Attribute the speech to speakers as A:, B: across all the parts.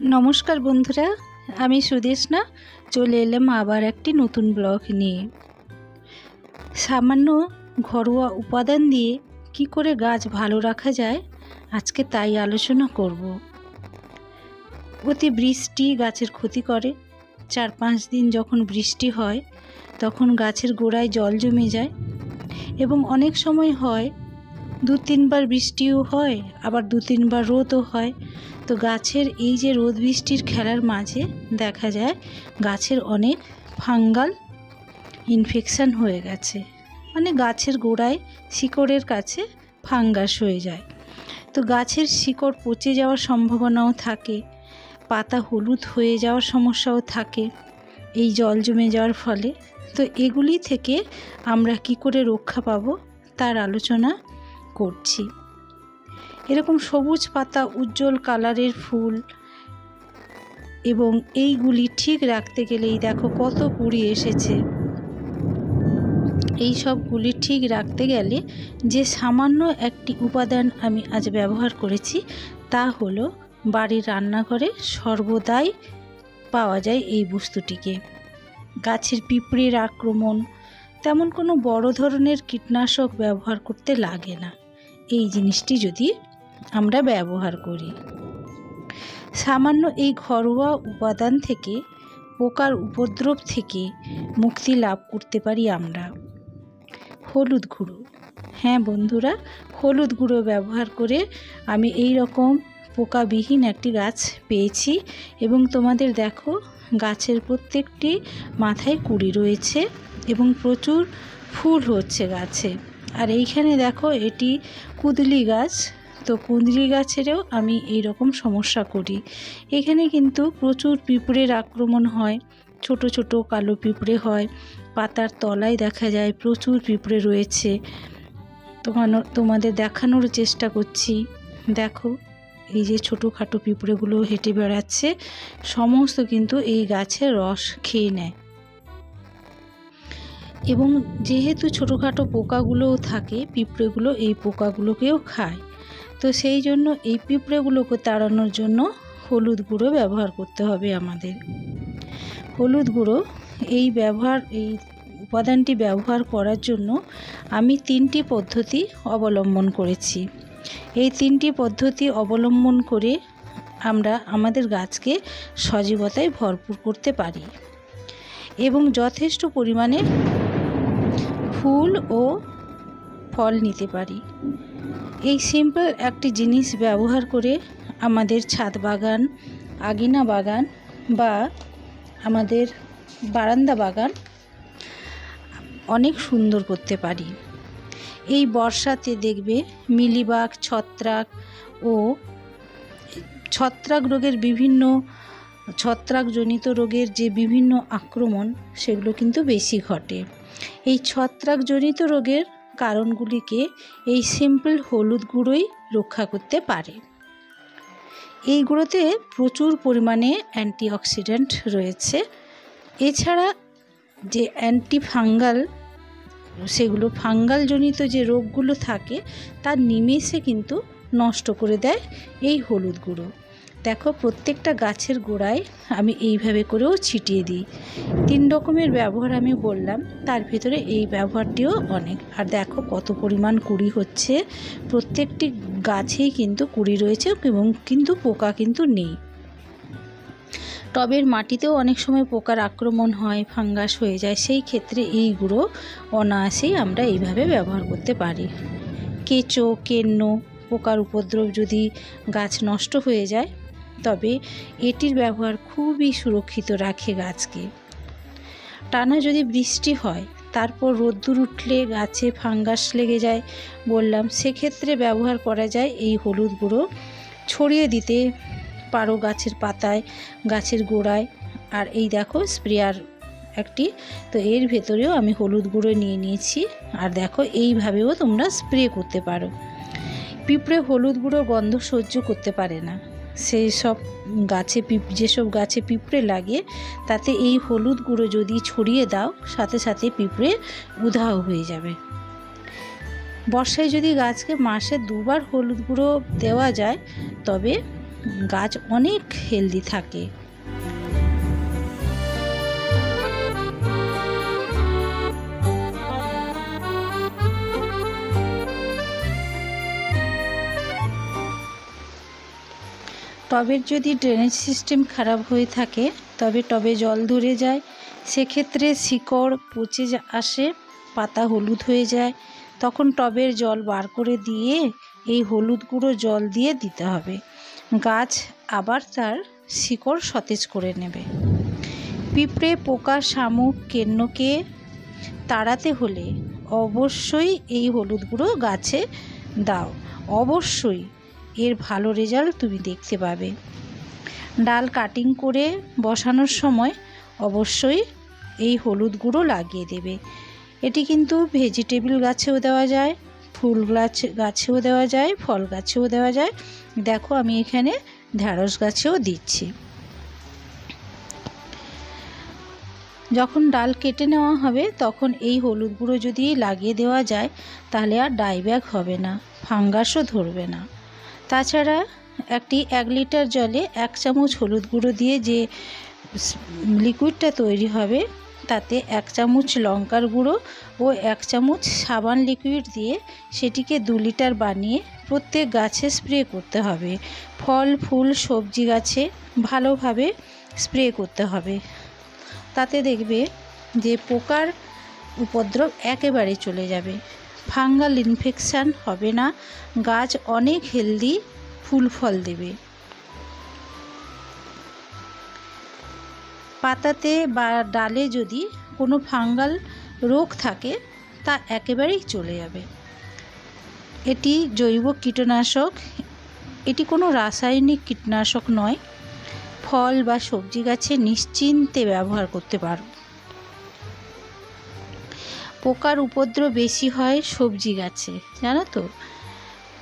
A: নমস্কার বন্ধুরা, আমি সুদেশনা চলে এলাম আবার একটি নতুন ব্লগ নিয়ে। সামান্য ঘরোয়া উপাদান দিয়ে কি করে গাছ ভালো রাখা যায়, আজকে তাই আলোচনা করব। অতি বৃষ্টি গাছের ক্ষতি করে। চার পাঁচ দিন যখন বৃষ্টি হয়, তখন গাছের গোড়ায় জল জমে যায় এবং অনেক সময় হয় দু তিনবার বৃষ্টিও হয়, আবার দু তিনবার রোদও হয়। তো গাছের এই যে রোদ বৃষ্টির খেলার মাঝে দেখা যায় গাছের অনেক ফাঙ্গাল ইনফেকশান হয়ে গেছে। মানে গাছের গোড়ায় শিকড়ের কাছে ফাঙ্গাস হয়ে যায়। তো গাছের শিকড় পচে যাওয়ার সম্ভাবনাও থাকে, পাতা হলুদ হয়ে যাওয়ার সমস্যাও থাকে, এই জল জমে যাওয়ার ফলে। তো এগুলি থেকে আমরা কি করে রক্ষা পাবো তার আলোচনা করছি। এরকম সবুজ পাতা উজ্জ্বল কালারের ফুল। এবং এইগুলি ঠিক রাখতে গেলেই দেখো কত কুড়ি এসেছে। এই সবগুলি ঠিক রাখতে গেলে যে সামান্য একটি উপাদান আমি আজ ব্যবহার করেছি, তা হলো বাড়ির রান্নাঘরে সর্বদাই পাওয়া যায় এই বস্তুটিকে। গাছের পিঁপড়ের আক্রমণ, তেমন কোনো বড় ধরনের কীটনাশক ব্যবহার করতে লাগে না। এই জিনিসটি যদি আমরা ব্যবহার করি। সামান্য এই ঘরোয়া উপাদান থেকে, পোকার উপদ্রব থেকে মুক্তি লাভ করতে পারি আমরা। হলুদ গুঁড়ো। হ্যাঁ বন্ধুরা, হলুদ গুঁড়ো ব্যবহার করে আমি এই রকম পোকাবিহীন একটি গাছ পেয়েছি এবং তোমাদের দেখো, গাছের প্রত্যেকটি মাথায় কুড়ি রয়েছে এবং প্রচুর ফুল হচ্ছে গাছে। আর এইখানে দেখো, এটি কুদলি গাছ। তো কুঁদরি গাছেরও আমি এই রকম সমস্যা করি। এখানে কিন্তু প্রচুর পিঁপড়ের আক্রমণ হয়, ছোট ছোট কালো পিঁপড়ে হয়, পাতার তলায় দেখা যায় প্রচুর পিঁপড়ে রয়েছে। তোমানো, তোমাদের দেখানোর চেষ্টা করছি। দেখো, এই যে ছোটোখাটো পিঁপড়েগুলো হেঁটে বেড়াচ্ছে, সমস্ত কিন্তু এই গাছের রস খেয়ে নেয়। এবং যেহেতু ছোটোখাটো পোকাগুলোও থাকে, পিঁপড়েগুলো এই পোকাগুলোকেও খায়। তো সেই জন্য এই পিঁপড়েগুলোকে তাড়ানোর জন্য হলুদ গুঁড়ো ব্যবহার করতে হবে আমাদের। হলুদ গুঁড়ো, এই ব্যবহার, এই উপাদানটি ব্যবহার করার জন্য আমি তিনটি পদ্ধতি অবলম্বন করেছি। এই তিনটি পদ্ধতি অবলম্বন করে আমরা আমাদের গাছকে সজীবতায় ভরপুর করতে পারি এবং যথেষ্ট পরিমাণে ফুল ও ফল নিতে পারি। এই সিম্পল একটি জিনিস ব্যবহার করে আমাদের ছাদ বাগান, আগিনা বাগান বা আমাদের বারান্দা বাগান অনেক সুন্দর করতে পারি। এই বর্ষাতে দেখবে মিলিবাগ, ছত্রাক ও ছত্রাক রোগের বিভিন্ন, ছত্রাকজনিত রোগের যে বিভিন্ন আক্রমণ, সেগুলো কিন্তু বেশি ঘটে। এই ছত্রাকজনিত রোগের কারণগুলিকে এই সিম্পল হলুদ গুঁড়োই রক্ষা করতে পারে। এই গুঁড়োতে প্রচুর পরিমাণে অ্যান্টিঅক্সিডেন্ট রয়েছে। এছাড়া যে অ্যান্টি ফাঙ্গাল সেগুলো ফাঙ্গালজনিত যে রোগগুলো থাকে, তার নিমেষে কিন্তু নষ্ট করে দেয় এই হলুদ গুঁড়ো। দেখো, প্রত্যেকটা গাছের গোড়ায় আমি এইভাবে করেও ছিটিয়ে দিই। তিন রকমের ব্যবহার আমি বললাম, তার ভিতরে এই ব্যবহারটিও অনেক। আর দেখো, কত পরিমাণ কুড়ি হচ্ছে। প্রত্যেকটি গাছেই কিন্তু কুড়ি রয়েছে এবং কিন্তু পোকা কিন্তু নেই। টবের মাটিতেও অনেক সময় পোকার আক্রমণ হয়, ফাঙ্গাস হয়ে যায়। সেই ক্ষেত্রে এই গুঁড়ো অনায়াসেই আমরা এইভাবে ব্যবহার করতে পারি। কেঁচো, কেন্ন, পোকার উপদ্রব যদি গাছ নষ্ট হয়ে যায় তবে এটির ব্যবহার খুবই সুরক্ষিত রাখে গাছকে। টানা যদি বৃষ্টি হয়, তারপর রোদ্দুর উঠলে গাছে ফাঙ্গাস লেগে যায় বললাম, সেক্ষেত্রে ব্যবহার করা যায় এই হলুদ গুঁড়ো। ছড়িয়ে দিতে পারো গাছের পাতায়, গাছের গোড়ায়। আর এই দেখো, স্প্রেয়ার একটি। তো এর ভেতরেও আমি হলুদ গুঁড়ো নিয়ে নিয়েছি। আর দেখো, এইভাবেও তোমরা স্প্রে করতে পারো। পিঁপড়ে হলুদ গুঁড়ো গন্ধ সহ্য করতে পারে না। সেই সব গাছে পিপ, যেসব গাছে পিঁপড়ে লাগে, তাতে এই হলুদ গুঁড়ো যদি ছড়িয়ে দাও, সাথে সাথে পিঁপড়ে উধাও হয়ে যাবে। বর্ষায় যদি গাছকে মাসে দুবার হলুদ গুঁড়ো দেওয়া যায়, তবে গাছ অনেক হেলদি থাকে। টবের যদি ড্রেনেজ সিস্টেম খারাপ হয়ে থাকে, তবে টবে জল ধরে যায়। সেক্ষেত্রে শিকড় পচে আসে, পাতা হলুদ হয়ে যায়। তখন টবের জল বার করে দিয়ে এই হলুদ গুঁড়ো জল দিয়ে দিতে হবে। গাছ আবার তার শিকড় সতেজ করে নেবে। পিঁপড়ে পোকা শামুক কেন্নকে তাড়াতে হলে অবশ্যই এই হলুদ গুঁড়ো গাছে দাও। অবশ্যই এর ভালো রেজাল্ট তুমি দেখতে পাবে। ডাল কাটিং করে বসানোর সময় অবশ্যই এই হলুদ গুঁড়ো লাগিয়ে দেবে। এটি কিন্তু ভেজিটেবল গাছেও দেওয়া যায়, ফুল গাছ গাছেও দেওয়া যায়, ফল গাছেও দেওয়া যায়। দেখো আমি এখানে ঢ্যাঁড়স গাছেও দিচ্ছি। যখন ডাল কেটে নেওয়া হবে, তখন এই হলুদ গুঁড়ো যদি লাগিয়ে দেওয়া যায়, তাহলে আর ডাইব্যাগ হবে না ফাঙ্গাসও ধরবে না। তাছাড়া একটি এক লিটার জলে এক চামচ হলুদ গুঁড়ো দিয়ে যে লিকুইডটা তৈরি হবে, তাতে এক চামচ লঙ্কার গুঁড়ো ও এক চামচ সাবান লিকুইড দিয়ে সেটিকে দু লিটার বানিয়ে প্রত্যেক গাছে স্প্রে করতে হবে। ফল, ফুল, সবজি গাছে ভালোভাবে স্প্রে করতে হবে। তাতে দেখবে যে পোকার উপদ্রব একেবারে চলে যাবে। ফাঙ্গাল ইনফেকশান হবে না। গাছ অনেক হেলদি, ফুল ফল দেবে। পাতাতে বা ডালে যদি কোনো ফাঙ্গাল রোগ থাকে, তা একেবারেই চলে যাবে। এটি জৈব কীটনাশক। এটি কোনো রাসায়নিক কীটনাশক নয়। ফল বা সবজি গাছে নিশ্চিন্তে ব্যবহার করতে পারো। পোকার উপদ্রব বেশি হয় সবজি গাছে, জানো তো?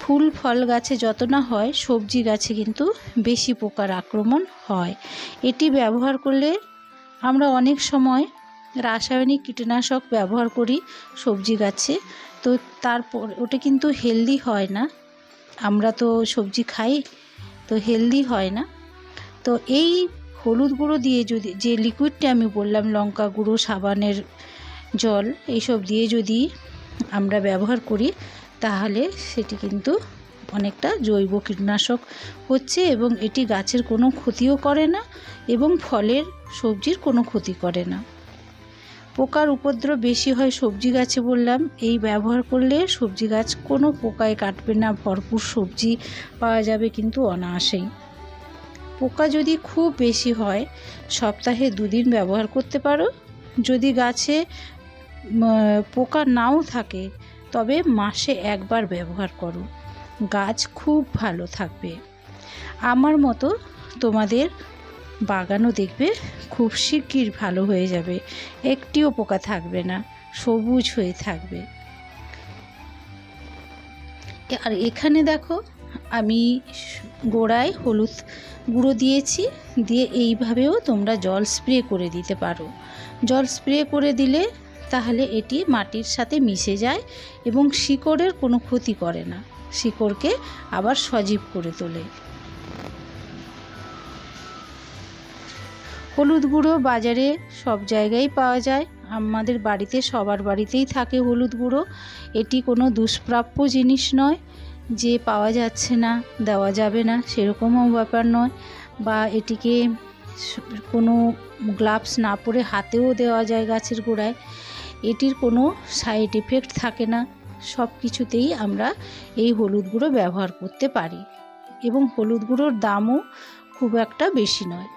A: ফুল, ফল গাছে যত না হয়, সবজি গাছে কিন্তু বেশি পোকার আক্রমণ হয়। এটি ব্যবহার করলে আমরা অনেক সময় রাসায়নিক কীটনাশক ব্যবহার করি সবজি গাছে, তো তারপর ওটা কিন্তু হেলদি হয় না। আমরা তো সবজি খাই, তো হেলদি হয় না। তো এই হলুদ গুঁড়ো দিয়ে যদি, যে লিকুইডটা আমি বললাম, লঙ্কা গুঁড়ো, সাবানের জল এইসব দিয়ে যদি আমরা ব্যবহার করি, তাহলে সেটি কিন্তু অনেকটা জৈব কীটনাশক হচ্ছে এবং এটি গাছের কোনো ক্ষতিও করে না এবং ফলের সবজির কোনো ক্ষতি করে না। পোকার উপদ্রব বেশি হয় সবজি গাছে বললাম। এই ব্যবহার করলে সবজি গাছ কোনো পোকায় কাটবে না, ভরপুর সবজি পাওয়া যাবে কিন্তু অনায়াসেই। পোকা যদি খুব বেশি হয়, সপ্তাহে দুদিন ব্যবহার করতে পারো। যদি গাছে পোকা নাও থাকে, তবে মাসে একবার ব্যবহার করো। গাছ খুব ভালো থাকবে। আমার মতো তোমাদের বাগানও দেখবে, খুব শিগগির ভালো হয়ে যাবে। একটিও পোকা থাকবে না, সবুজ হয়ে থাকবে। আর এখানে দেখো, আমি গোড়ায় হলুদ গুঁড়ো দিয়েছি, দিয়ে এইভাবেও তোমরা জল স্প্রে করে দিতে পারো। জল স্প্রে করে দিলে তাহলে এটি মাটির সাথে মিশে যায় এবং শিকড়ের কোনো ক্ষতি করে না। শিকড়কে আবার সজীব করে তোলে। হলুদ গুঁড়ো বাজারে সব জায়গায় পাওয়া যায়। আমাদের বাড়িতে, সবার বাড়িতেই থাকে হলুদ গুঁড়ো। এটি কোনো দুষ্প্রাপ্য জিনিস নয়। যে পাওয়া যাচ্ছে না, দেওয়া যাবে না, সেরকমও ব্যাপার নয়। বা এটিকে কোনো গ্লাভস না পরে হাতেও দেওয়া যায় গাছের গোড়ায়। এটির কোনো সাইড এফেক্ট থাকে না। সব কিছুতেই আমরা এই হলুদ গুঁড়ো ব্যবহার করতে পারি এবং হলুদ গুঁড়োর দামও খুব একটা বেশি নয়।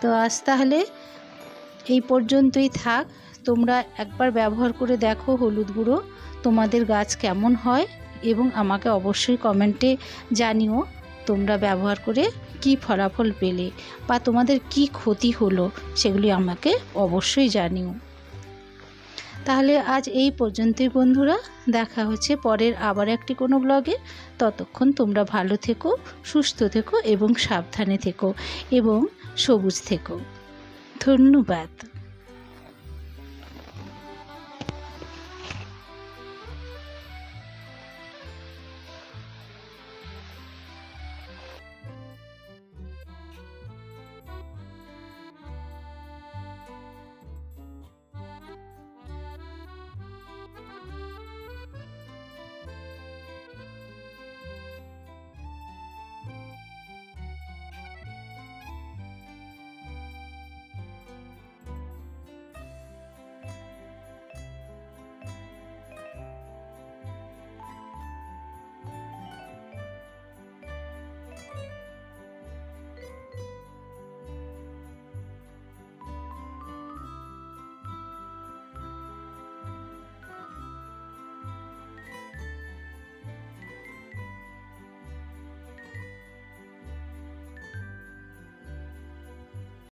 A: তো আজ তাহলে এই পর্যন্তই থাক। তোমরা একবার ব্যবহার করে দেখো হলুদ গুঁড়ো, তোমাদের গাছ কেমন হয় এবং আমাকে অবশ্যই কমেন্টে জানিও। তোমরা ব্যবহার করে কি ফলাফল পেলে বা তোমাদের কি ক্ষতি হলো সেগুলি আমাকে অবশ্যই জানিও। তাহলে আজ এই পর্যন্তই বন্ধুরা, দেখা হচ্ছে পরের আবার একটি কোনো ব্লগে ততক্ষণ তোমরা ভালো থেকো, সুস্থ থেকো এবং সাবধানে থেকো এবং সবুজ থেকো। ধন্যবাদ।